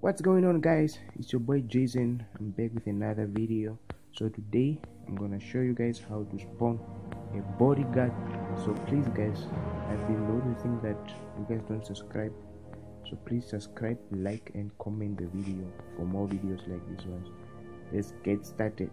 what's going on guys? It's your boy jason. I'm back with another video. So today i'm gonna show you guys how to spawn a bodyguard. So please guys i've been noticing that you guys don't subscribe. So please subscribe like and comment the video for more videos like this one let's get started.